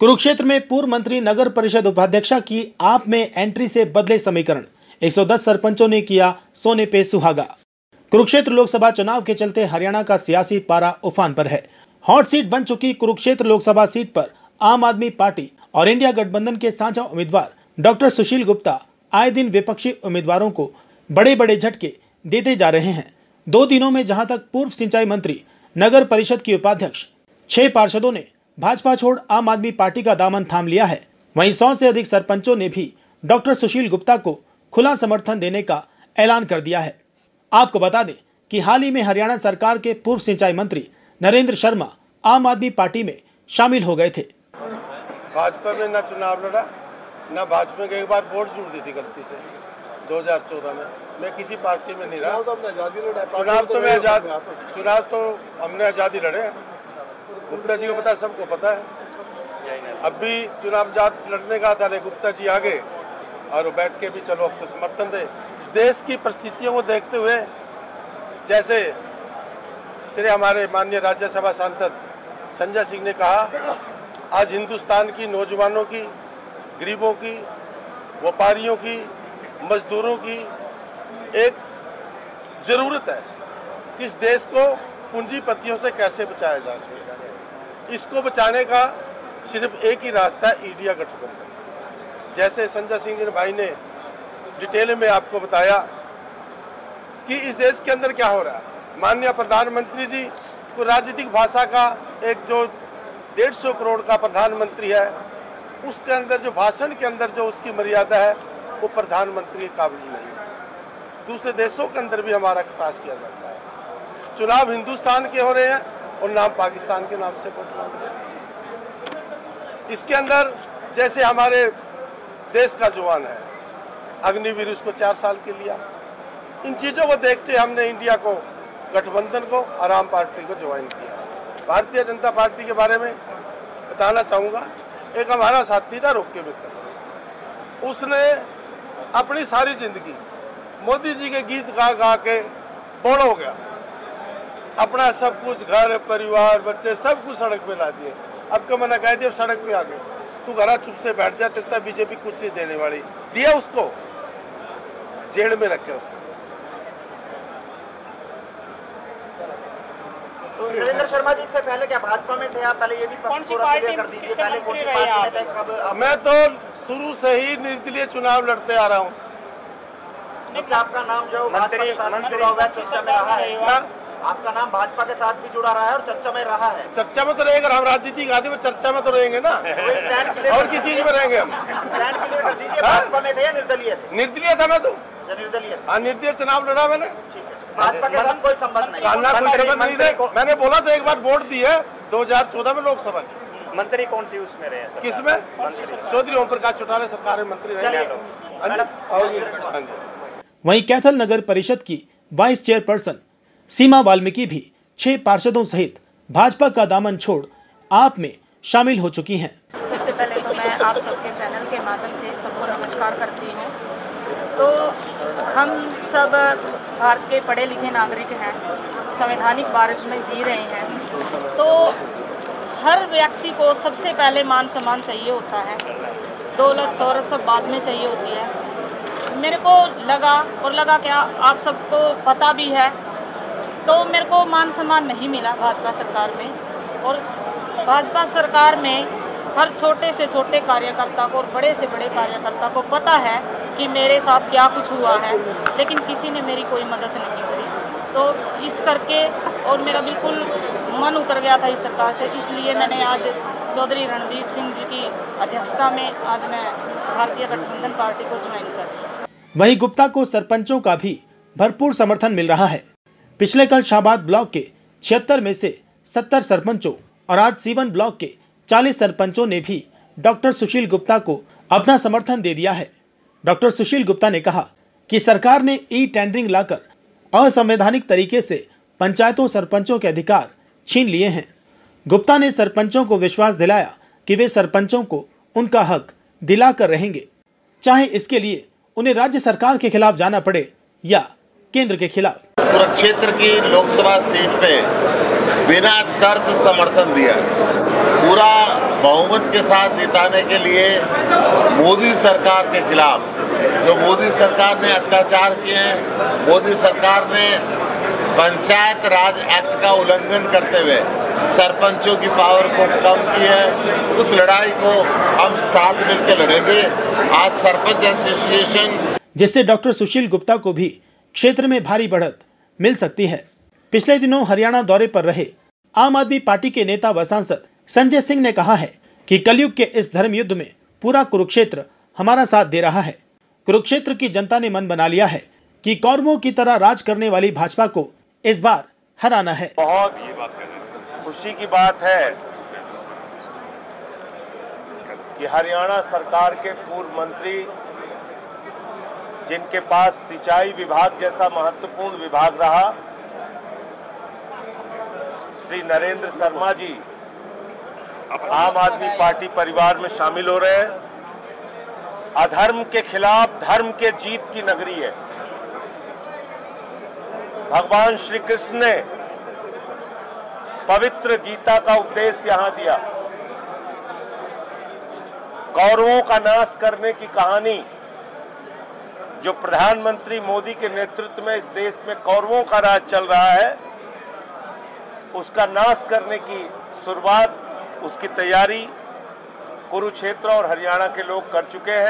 कुरुक्षेत्र में पूर्व मंत्री नगर परिषद उपाध्यक्षा की आप में एंट्री से बदले समीकरण। 110 सरपंचों ने किया सोने पे सुहागा। कुरुक्षेत्र लोकसभा चुनाव के चलते हरियाणा का सियासी पारा उफान पर है। हॉट सीट बन चुकी कुरुक्षेत्र लोकसभा सीट पर आम आदमी पार्टी और इंडिया गठबंधन के साझा उम्मीदवार डॉक्टर सुशील गुप्ता आए दिन विपक्षी उम्मीदवारों को बड़े बड़े झटके देते जा रहे हैं। दो दिनों में जहाँ तक पूर्व सिंचाई मंत्री नगर परिषद की उपाध्यक्ष, छह पार्षदों ने भाजपा छोड़ आम आदमी पार्टी का दामन थाम लिया है। वहीं सौ से अधिक सरपंचों ने भी डॉक्टर सुशील गुप्ता को खुला समर्थन देने का ऐलान कर दिया है। आपको बता दें कि हाल ही में हरियाणा सरकार के पूर्व सिंचाई मंत्री नरेंद्र शर्मा आम आदमी पार्टी में शामिल हो गए थे। भाजपा में न चुनाव लड़ा न भाजपा के एक बार वोट जुड़ दी थी गलती से 2014 में। मैं किसी पार्टी में नहीं रहा। चुनाव तो मैं आज़ाद चुनाव तो हमने आज़ादी लड़े। हैं गुप्ता जी को पता है, सबको पता है। अब भी चुनाव जात लड़ने का था, गुप्ता जी आगे। और बैठ के भी चलो, अब तो समर्थन दे। इस देश की परिस्थितियों को देखते हुए, जैसे श्री हमारे माननीय राज्यसभा सांसद संजय सिंह ने कहा, आज हिंदुस्तान की नौजवानों की, गरीबों की, व्यापारियों की, मजदूरों की एक ज़रूरत है इस देश को पूंजीपतियों से कैसे बचाया जा सके। इसको बचाने का सिर्फ़ एक ही रास्ता है ईडिया गठबंधन जैसे संजय सिंह भाई ने डिटेल में आपको बताया कि इस देश के अंदर क्या हो रहा है। माननीय प्रधानमंत्री जी को राजनीतिक भाषा का एक जो डेढ़ सौ करोड़ का प्रधानमंत्री है, उसके अंदर जो भाषण के अंदर जो उसकी मर्यादा है, वो प्रधानमंत्री के काबिल नहीं है। दूसरे देशों के अंदर भी हमारा पास किया जाता है। चुनाव हिंदुस्तान के हो रहे हैं और नाम पाकिस्तान के नाम से वोट मांग इसके अंदर जैसे हमारे देश का जवान है, अग्निवीर उसको चार साल के लिया। इन चीज़ों को देखते हमने इंडिया को, गठबंधन को आराम पार्टी को ज्वाइन किया। भारतीय जनता पार्टी के बारे में बताना चाहूँगा, एक हमारा साथी था रोक के मित्र। उसने अपनी सारी ज़िंदगी मोदी जी के गीत गा गा के बोड़ हो गया। अपना सब कुछ घर परिवार बच्चे सब कुछ सड़क पे ला दिए। अब का मैंने कह दिया सड़क पे आ गए। तू घर चुप से बैठ जा तेता बीजेपी कुर्सी देने वाली। दिया उसको। जेल में रखे उसको। तो नरेंद्र शर्मा जी इससे पहले क्या भाजपा में थे आप? पहले ये भी कौन सी पार्टी कर दीजिए। पहले कौन सी पार्टी में थे? मैं तो शुरू से ही निर्दलीय चुनाव लड़ते आ रहा हूँ। आपका नाम जो भाजपा के साथ भी जुड़ा हुआ चर्चा में रहा है। हाँ, आपका नाम भाजपा के साथ भी जुड़ा रहा है और चर्चा में रहा है। चर्चा में तो रहेंगे हम राजनीतिक आदमी में चर्चा में तो रहेंगे ना? तो स्टैंड और किस चीज़ में रहेंगे हम? स्टैंड के कर दीजिए हाँ? भाजपा में थे या निर्दलीय थे? निर्दलीय था मैं तो। अच्छा, निर्दलीय हाँ निर्दलीय चुनाव लड़ा मैंने। भाजपा के साथ कोई संबंध नहीं। कोई मैंने बोला था एक बार वोट दी है 2014 में लोकसभा की। मंत्री कौन सी उसमें रहे हैं किसमें चौधरी ओम प्रकाश चौटाला सरकार में मंत्री रहे। हाँ वहीं कैथल नगर परिषद की वाइस चेयरपर्सन सीमा वाल्मीकि भी छह पार्षदों सहित भाजपा का दामन छोड़ आप में शामिल हो चुकी हैं। सबसे पहले तो मैं आप सबके चैनल के माध्यम से सबको नमस्कार करती हूँ। तो हम सब भारत के पढ़े लिखे नागरिक हैं, संवैधानिक भारत में जी रहे हैं। तो हर व्यक्ति को सबसे पहले मान सम्मान चाहिए होता है। दौलत शोहरत सब बाद में चाहिए होती है। मेरे को लगा और लगा क्या आप सबको पता भी है तो मेरे को मान सम्मान नहीं मिला भाजपा सरकार में। और भाजपा सरकार में हर छोटे से छोटे कार्यकर्ता को और बड़े से बड़े कार्यकर्ता को पता है कि मेरे साथ क्या कुछ हुआ है, लेकिन किसी ने मेरी कोई मदद नहीं करी। तो इस करके और मेरा बिल्कुल मन उतर गया था इस सरकार से। इसलिए मैंने आज चौधरी रणदीप सिंह जी की अध्यक्षता में आज मैं भारतीय गठबंधन पार्टी को ज्वाइन कर वहीं गुप्ता को सरपंचों का भी भरपूर समर्थन मिल रहा है। पिछले कल शाहबाद ब्लॉक के छिहत्तर में से सत्तर सरपंचों और आज सीवन ब्लॉक के चालीस सरपंचों ने भी डॉक्टर सुशील गुप्ता को अपना समर्थन दे दिया है। डॉक्टर सुशील गुप्ता ने कहा कि सरकार ने ई टेंडरिंग लाकर असंवैधानिक तरीके से पंचायतों सरपंचों के अधिकार छीन लिए हैं। गुप्ता ने सरपंचों को विश्वास दिलाया कि वे सरपंचों को उनका हक दिलाकर रहेंगे। चाहे इसके लिए उन्हें राज्य सरकार के खिलाफ जाना पड़े या केंद्र के खिलाफ। कुरुक्षेत्र की लोकसभा सीट पे बिना शर्त समर्थन दिया। पूरा बहुमत के साथ जिताने के लिए मोदी सरकार के खिलाफ, जो मोदी सरकार ने अत्याचार किए हैं, मोदी सरकार ने पंचायत राज एक्ट का उल्लंघन करते हुए सरपंचों की पावर को कम की है। उस लड़ाई को हम साथ मिलकर लड़ेंगे। आज सरपंच एसोसिएशन जिससे डॉक्टर सुशील गुप्ता को भी क्षेत्र में भारी बढ़त। मिल सकती है। पिछले दिनों हरियाणा दौरे पर रहे आम आदमी पार्टी के नेता व सांसद संजय सिंह ने कहा है कि कलयुग के इस धर्म युद्ध में पूरा कुरुक्षेत्र हमारा साथ दे रहा है। कुरुक्षेत्र की जनता ने मन बना लिया है कि कौरवों की तरह राज करने वाली भाजपा को इस बार हराना है। बहुत खुशी की बात है कि हरियाणा सरकार के पूर्व मंत्री जिनके पास सिंचाई विभाग जैसा महत्वपूर्ण विभाग रहा, श्री नरेंद्र शर्मा जी आम आदमी पार्टी परिवार में शामिल हो रहे हैं। अधर्म के खिलाफ, धर्म के जीत की नगरी है। भगवान श्री कृष्ण ने पवित्र गीता का उपदेश यहाँ दिया। कौरवों का नाश करने की कहानी जो प्रधानमंत्री मोदी के नेतृत्व में इस देश में कौरवों का राज चल रहा है, उसका नाश करने की शुरुआत, उसकी तैयारी कुरुक्षेत्र और हरियाणा के लोग कर चुके हैं।